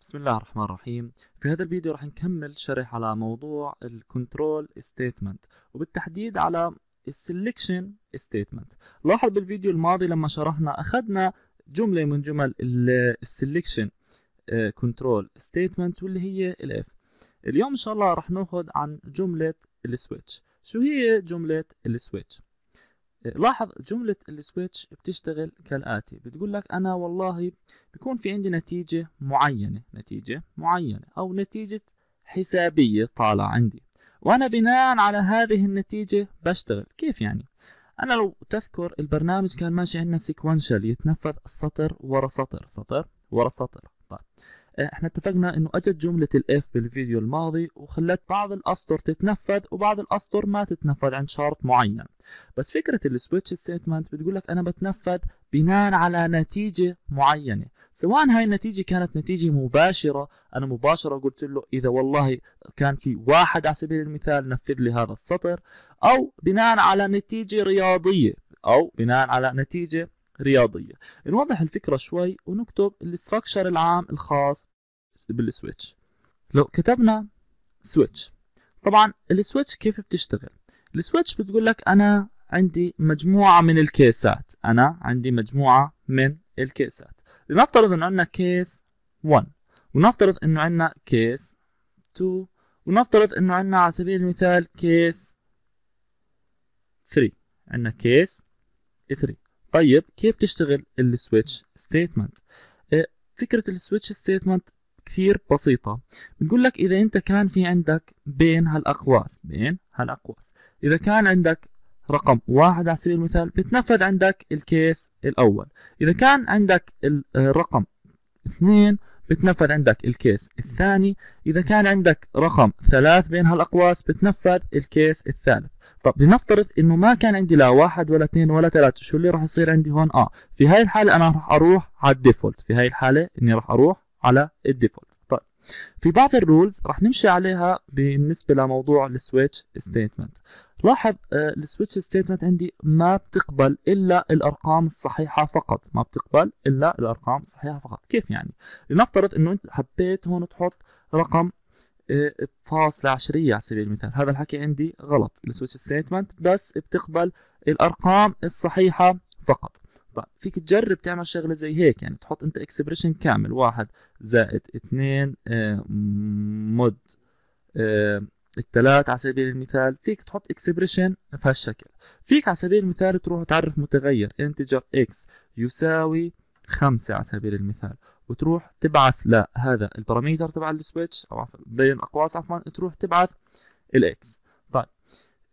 بسم الله الرحمن الرحيم. في هذا الفيديو راح نكمل شرح على موضوع ال control statement وبالتحديد على ال selection statement لاحظ بالفيديو الماضي لما شرحنا أخذنا جملة من جمل ال selection control statement واللي هي ال if اليوم إن شاء الله راح نأخذ عن جملة ال switch شو هي جملة ال switch لاحظ جملة ال switch بتشتغل كالآتي بتقول لك أنا والله بيكون في عندي نتيجة معينة نتيجة معينة أو نتيجة حسابية طالعة عندي وأنا بناء على هذه النتيجة بشتغل كيف يعني؟ أنا لو تذكر البرنامج كان ماشي عندنا sequential يتنفذ السطر ورا سطر سطر ورا سطر إحنا اتفقنا انه اجت جملة ال if بالفيديو الماضي وخلت بعض الأسطر تتنفذ وبعض الأسطر ما تتنفذ عند شرط معين. بس فكرة ال switch statement بتقول لك أنا بتنفذ بناء على نتيجة معينة. سواء هاي النتيجة كانت نتيجة مباشرة أنا مباشرة قلت له إذا والله كان في واحد على سبيل المثال نفذ لي هذا السطر أو بناء على نتيجة رياضية أو بناء على نتيجة رياضية. نوضح الفكرة شوي ونكتب ال structure العام الخاص بال switch. لو كتبنا switch. طبعا ال switch كيف بتشتغل؟ ال switch بتقول لك أنا عندي مجموعة من ال cases. أنا عندي مجموعة من ال cases. لنفترض إنه عندنا case 1 ونفترض إنه عندنا case 2 ونفترض إنه عندنا على سبيل المثال case 3 عندنا case 3 طيب كيف تشتغل ال switch statement فكرة ال switch statement كثير بسيطة. بتقول لك إذا أنت كان في عندك بين هالأقواس بين هالأقواس. إذا كان عندك رقم واحد على سبيل المثال بتنفذ عندك ال case الأول. إذا كان عندك الرقم اثنين بتنفذ عندك ال case الثاني. إذا كان عندك رقم ثلاث بين هالأقواس بتنفذ ال case الثالث. طب لنفترض إنه ما كان عندي لا واحد ولا اثنين ولا ثلاث شو اللي راح يصير عندي هون؟ آه في هاي الحالة أنا راح أروح على ال default. في هاي الحالة إني راح أروح على ال default. في بعض ال rules راح نمشي عليها بالنسبة لموضوع ال switch statement لاحظ ال switch statement عندي ما بتقبل إلا الأرقام الصحيحة فقط. ما بتقبل إلا الأرقام الصحيحة فقط. كيف يعني؟ لنفترض إنه أنت حبيت هون تحط رقم آه، فاصلة عشرية على سبيل المثال. هذا الحكي عندي غلط. ال switch statement بس بتقبل الأرقام الصحيحة فقط. فيك تجرب تعمل شغلة زي هيك يعني تحط أنت expression كامل واحد زائد اثنين آه، mod آه، الثلاث على سبيل المثال فيك تحط expression بهالشكل فيك على سبيل المثال تروح تعرف متغير integer x يساوي خمسة على سبيل المثال وتروح تبعث لهذا ال parameter تبع ال switch أو بين الاقواس عفوا تروح تبعث ال x طيب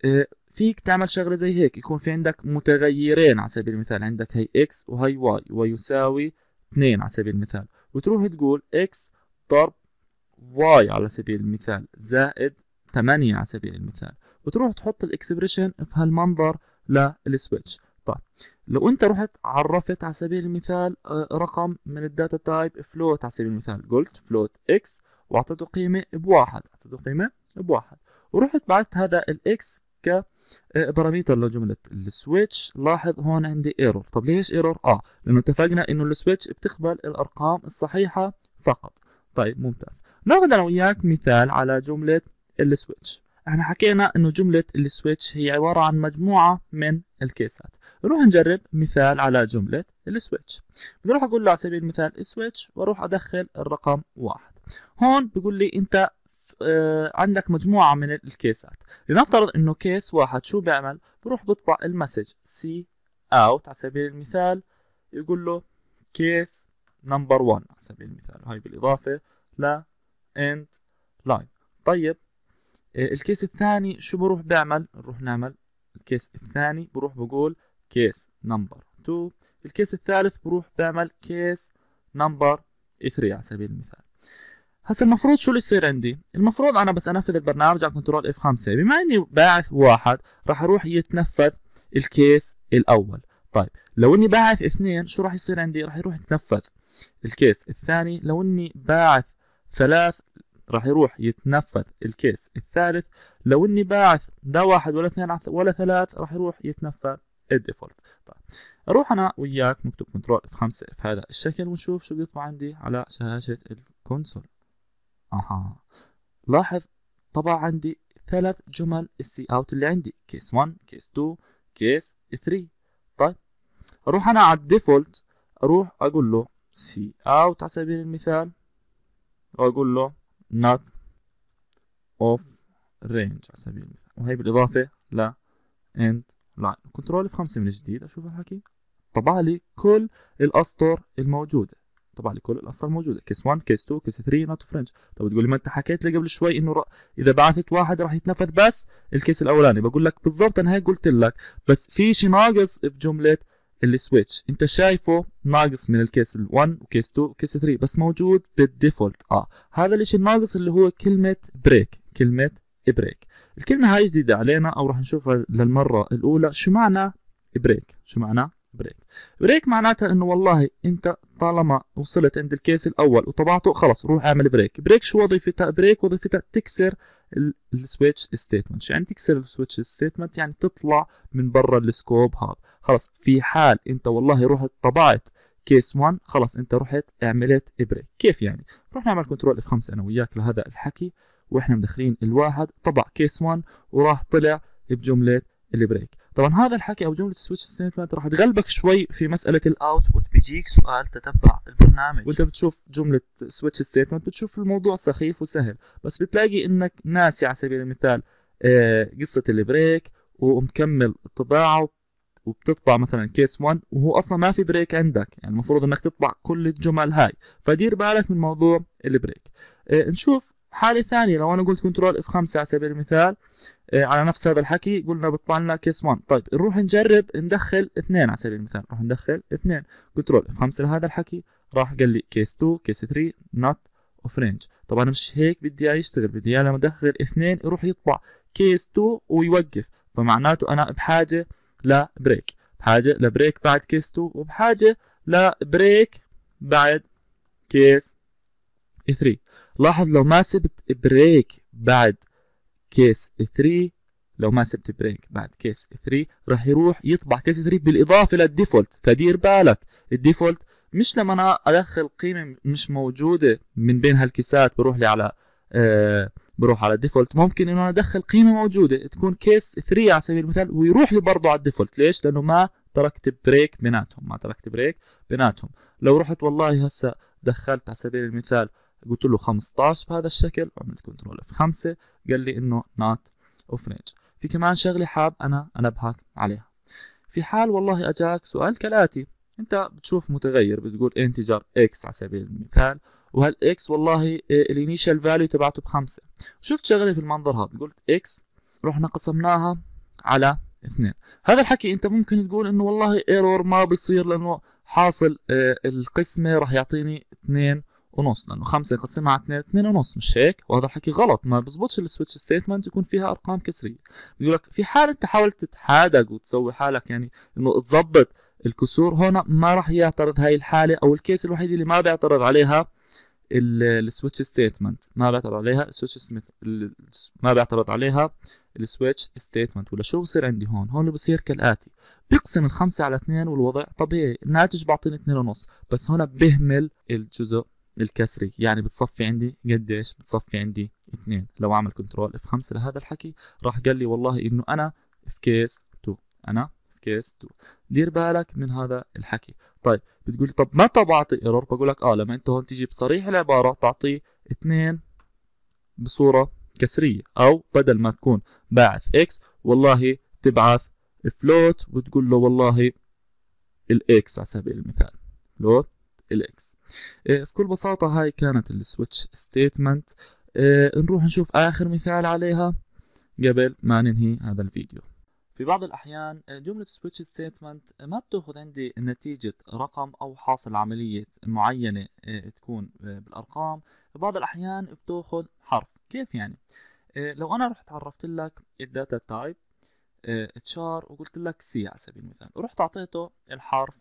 آه، فيك تعمل شغلة زي هيك. يكون في عندك متغيرين على سبيل المثال. عندك هي x وهي y ويساوي 2 على سبيل المثال. وتروح تقول x ضرب y على سبيل المثال زائد 8 على سبيل المثال. وتروح تحط ال expression في هالمنظر لل switch. طيب لو انت رحت عرفت على سبيل المثال آه، رقم من ال data type float على سبيل المثال. قلت float x وأعطيته قيمة بواحد. أعطيته قيمة بواحد. ورحت بعثت هذا ال x ك parameter لجملة ال switch لاحظ هون عندي error طب ليش error آه لأنه اتفقنا إنه ال switch بتقبل الأرقام الصحيحة فقط. طيب ممتاز. ناخذ أنا وياك مثال على جملة ال switch. إحنا حكينا إنه جملة ال switch هي عبارة عن مجموعة من ال cases. نروح نجرب مثال على جملة ال switch. بروح أقول له على سبيل المثال switch وأروح أدخل الرقم واحد. هون بيقول لي أنت عندك مجموعة من ال cases. لنفترض إنه case واحد شو بيعمل؟ بروح بطبع ال message. c out على سبيل المثال يقول له case number 1 على سبيل المثال. هاي بالإضافة ل end line طيب آه، ال case الثاني شو بروح بيعمل؟ نروح نعمل ال case الثاني. بروح بقول case number 2 ال case الثالث بروح بعمل case number 3 على سبيل المثال. هسا المفروض شو اللي يصير عندي؟ المفروض أنا بس أنفذ البرنامج على control F 5 بما إني باعث واحد راح أروح يتنفذ ال case الأول. طيب لو إني باعث اثنين شو راح يصير عندي؟ راح يروح يتنفذ ال case الثاني. لو إني باعث ثلاث راح يروح يتنفذ ال case الثالث. لو إني باعث لا واحد ولا اثنين ولا ثلاث راح يروح يتنفذ ال default طيب أروح أنا وياك نكتب control F 5 في هذا الشكل ونشوف شو بيطلع عندي على شاشة console أها. لاحظ طبع عندي ثلاث جمل ال c out اللي عندي. case 1 case 2 case 3 طيب. أروح أنا على ال default أروح أقول له c out على سبيل المثال وأقول له not of range على سبيل المثال. وهي بالإضافة ل end line. control F 5 من جديد أشوف الحكي. طبع لي كل الأسطر الموجودة. طبع لي كل الاسطر موجودة. case 1 case 2 case 3 not of range طب تقول لي ما أنت حكيت لي قبل شوي إنه إذا بعثت واحد راح يتنفذ بس ال case الأولاني. بقول لك بالضبط أنا هيك قلت لك بس في شيء ناقص بجملة ال switch أنت شايفه ناقص من ال case 1 و case 2 و case 3 بس موجود بال default آه هذا الشيء الناقص اللي هو كلمة break كلمة break الكلمة هاي جديدة علينا أو راح نشوفها للمرة الأولى. شو معنى break شو معنى break break معناتها إنه والله أنت طالما وصلت عند ال case الأول وطبعته خلص روح اعمل break break شو وظيفتها؟ break وظيفتها تكسر ال switch statement يعني تكسر ال switch statement يعني تطلع من برا ال scope هذا. خلص في حال أنت والله رحت طبعت case 1 خلص أنت رحت عملت break كيف يعني؟ رح نعمل control F 5 أنا وياك لهذا الحكي وإحنا مدخلين الواحد طبع case 1 وراح طلع بجملة ال break طبعا هذا الحكي أو جملة switch statement راح تغلبك شوي في مسألة ال output بيجيك سؤال تتبع البرنامج. وأنت بتشوف جملة switch statement بتشوف الموضوع سخيف وسهل بس بتلاقي إنك ناسي على سبيل المثال آه، قصة ال break ومكمل الطباعه وبتطبع مثلا case 1 وهو أصلا ما في break عندك يعني المفروض إنك تطبع كل الجمل هاي. فدير بالك من موضوع ال break. آه نشوف حالة ثانية لو أنا قلت control F5 على سبيل المثال آه على نفس هذا الحكي قلنا بيطلع لنا case 1 طيب نروح نجرب ندخل اثنين على سبيل المثال. نروح ندخل اثنين. control F5 لهذا الحكي راح قال لي case 2 case 3 not of range طبعا مش هيك بدي إياه يشتغل بدي إياه لما أدخل اثنين يروح يطبع case 2 ويوقف. فمعناته أنا بحاجة ل break بحاجة ل break بعد case 2 وبحاجة ل break بعد case 3 لاحظ لو ما سبت break بعد case 3 لو ما سبت break بعد case 3 راح يروح يطبع case 3 بالإضافة لل default فدير بالك ال default مش لما أنا أدخل قيمة مش موجودة من بين هال case ات بروح لي على آه بروح على ال default. ممكن إنه أنا أدخل قيمة موجودة تكون case 3 على سبيل المثال ويروح لي برضه على ال default. ليش؟ لأنه ما تركت break بيناتهم ما تركت break بيناتهم. لو رحت والله هسه دخلت على سبيل المثال قلت له 15 بهذا الشكل وعملت control F5 قال لي إنه not of range في كمان شغلة حاب أنا أنبهك عليها. في حال والله أجاك سؤال كالآتي. أنت بتشوف متغير بتقول integer x على سبيل المثال وهال x والله ال initial value تبعته بخمسة؟ شفت شغلة في المنظر هذا قلت x رحنا قسمناها على اثنين. هذا الحكي أنت ممكن تقول إنه والله error ما بيصير لأنه حاصل آه، القسمة راح يعطيني اثنين ونص لأنه خمسة يقسمها على اثنين اثنين ونص مش هيك؟ وهذا الحكي غلط. ما بزبطش ال switch statement يكون فيها أرقام كسرية. بيقول لك في حال أنت حاولت تتحاذق وتسوي حالك يعني إنه تظبط الكسور هنا ما راح يعترض هاي الحالة أو ال case الوحيد اللي ما بيعترض عليها ال switch statement ما بيعترض عليها ال switch ما بيعترض عليها ال switch statement ولا شو بصير عندي هون؟ هون بصير كالآتي. بيقسم الخمسة على اثنين والوضع طبيعي. الناتج بعطيني اثنين ونص بس هنا بهمل الجزء الكسري يعني بتصفي عندي قديش؟ بتصفي عندي اثنين. لو أعمل control F5 لهذا الحكي راح قال لي والله إنه أنا في case 2 أنا في case 2 دير بالك من هذا الحكي. طيب بتقولي طب متى بعطي error بقول لك آه لما أنت هون تيجي بصريح العبارة تعطيه اثنين بصورة كسرية. أو بدل ما تكون باعث x والله تبعث float وتقول له والله ال x على سبيل المثال. float ال x في كل بساطة هاي كانت ال switch statement. إيه، نروح نشوف آخر مثال عليها قبل ما ننهي هذا الفيديو. في بعض الأحيان جملة switch statement ما بتأخذ عندي نتيجة رقم أو حاصل عملية معينة إيه، تكون بالأرقام. في بعض الأحيان بتأخذ حرف. كيف يعني؟ لو أنا رحت عرفت لك ال data type char وقلت لك سي على سبيل المثال ورحت أعطيته الحرف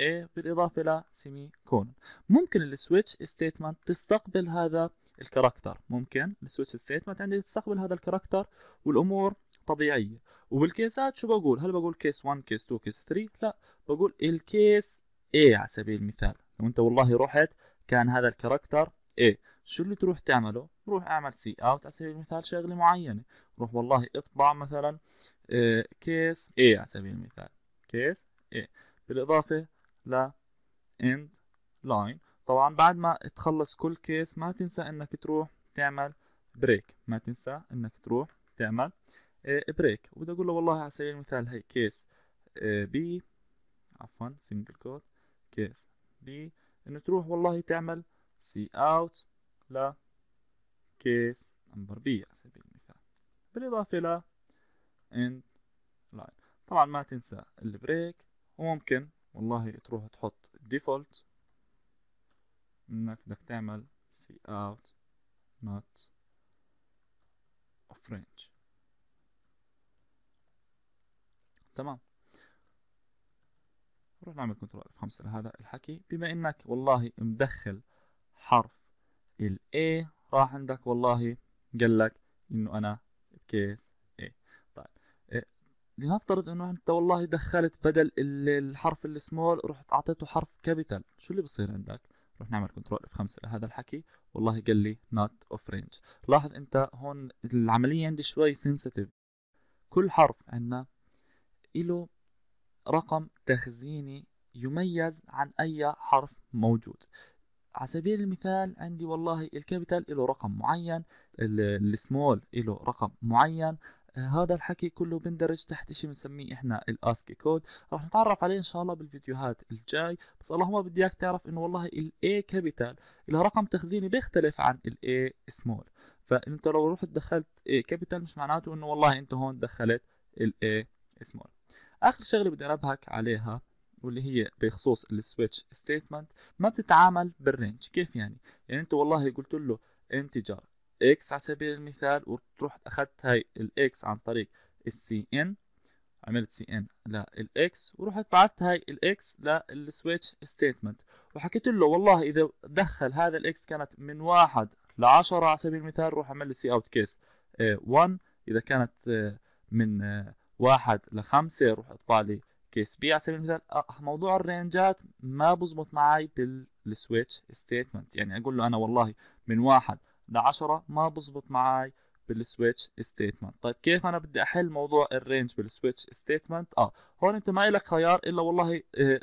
A بالإضافة ل semicolon ممكن ال switch statement تستقبل هذا ال character. ممكن ال switch statement عندي تستقبل هذا ال character والأمور طبيعية. وبال case ات شو بقول؟ هل بقول case 1 case 2 case 3 لا بقول ال case A على سبيل المثال. لو أنت والله رحت كان هذا ال character A شو اللي تروح تعمله؟ روح اعمل cout على سبيل المثال شغلة معينة. روح والله اطبع مثلا case A على سبيل المثال. case A. بالإضافة ل end line. طبعا بعد ما تخلص كل case ما تنسى إنك تروح تعمل break ما تنسى إنك تروح تعمل break وبدي أقول له والله على سبيل المثال هي case B عفوا single quote case B إنه تروح والله تعمل cout ل case number B على سبيل المثال. بالإضافة ل end line. طبعا ما تنسى ال break وممكن والله تروح تحط default إنك بدك تعمل cout not of range تمام. نروح نعمل control F5 لهذا الحكي. بما إنك والله مدخل حرف ال A راح عندك والله قال لك إنه أنا ب case لنفترض إنه أنت والله دخلت بدل الحرف السمول رحت أعطيته حرف capital شو اللي بصير عندك؟ رح نعمل control F5 لهذا الحكي. والله قال لي not of range. لاحظ أنت هون العملية عندي شوي sensitive. كل حرف عندنا له رقم تخزيني يميز عن أي حرف موجود. على سبيل المثال عندي والله ال capital له رقم معين السمول له رقم معين. هذا الحكي كله بندرج تحت شيء بنسميه إحنا ال ASCII code راح نتعرف عليه إن شاء الله بالفيديوهات الجاي. بس المهم بدي اياك تعرف إنه والله ال A capital له رقم تخزيني بيختلف عن الاي سمول فإنت لو رحت دخلت A capital مش معناته إنه والله أنت هون دخلت الاي سمول آخر شغلة بدي انبهك عليها واللي هي بخصوص ال switch statement ما بتتعامل بال range كيف يعني؟ يعني أنت والله قلت له integer x على سبيل المثال ورحت أخذت هاي ال x عن طريق ال cin عملت cin لل x ورحت بعثت هاي ال x لل switch statement وحكيت له والله إذا دخل هذا ال X كانت من واحد لعشرة على سبيل المثال روح أعمل لي cout case 1 إذا كانت آه، من آه، واحد لخمسة روح أطبع لي case B على سبيل المثال. آه، موضوع ال range ات ما بزبط معي بال switch statement يعني أقول له أنا والله من واحد لعشرة ما بزبط معي بال switch statement طيب كيف أنا بدي أحل موضوع ال range بال switch statement آه هون أنت ما لك خيار إلا والله آه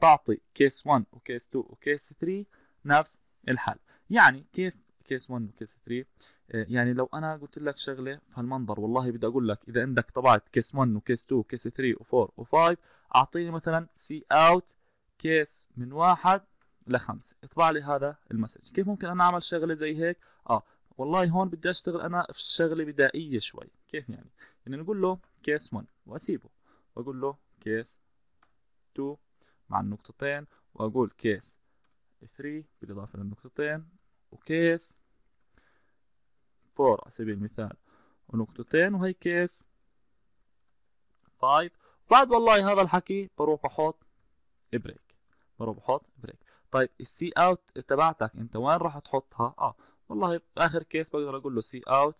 تعطي case 1 و case 2 و case 3 نفس الحل. يعني كيف case 1 و case 3 آه يعني لو أنا قلت لك شغلة في هالمنظر والله بدي أقول لك إذا عندك طبعت case 1 و case 2 و case 3 و4 و5 أعطيني مثلا cout case من واحد لخمسة. اطبع لي هذا ال message. كيف ممكن أنا أعمل شغلة زي هيك؟ آه والله هون بدي أشتغل أنا في شغلة بدائية شوي. كيف يعني؟ يعني نقول له case 1 وأسيبه. وأقول له case 2 مع النقطتين. وأقول case 3 بالإضافة للنقطتين. و case 4 على سبيل المثال. ونقطتين وهي case 5 بعد والله هذا الحكي بروح بحط break بروح بحط break طيب ال cout تبعتك انت وين راح تحطها؟ آه والله في آخر case بقدر أقول له cout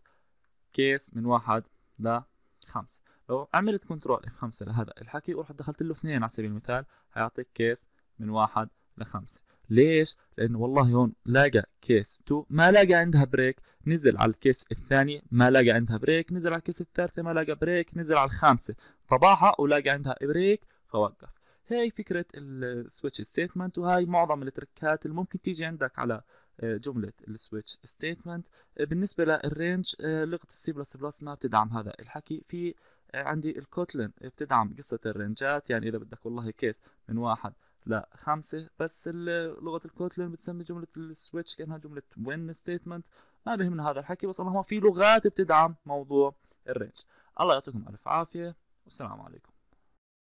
case من واحد لخمسة لو عملت control F 5 لهذا الحكي ورحت دخلت له اثنين على سبيل المثال هيعطيك case من واحد لخمسة ليش؟ لأنه والله هون لاقى case 2 ما لاقى عندها break نزل على ال case الثاني ما لاقى عندها break نزل على ال case الثالثة ما لاقى break نزل على الخامسة. طبعها ولاقى عندها break فوقف. هاي فكرة ال switch statement وهاي معظم ال trick ات اللي ممكن تيجي عندك على آه، جملة ال switch statement آه، بالنسبة لل range آه، لغة السي بلس بلس ما بتدعم هذا الحكي. في عندي ال Kotlin بتدعم قصة ال range ات يعني إذا بدك والله case من واحد لخمسة بس لغة ال Kotlin بتسمي جملة ال switch كأنها جملة when statement ما بهمنا هذا الحكي بس اللهم في لغات بتدعم موضوع ال range الله يعطيكم ألف عافية والسلام عليكم.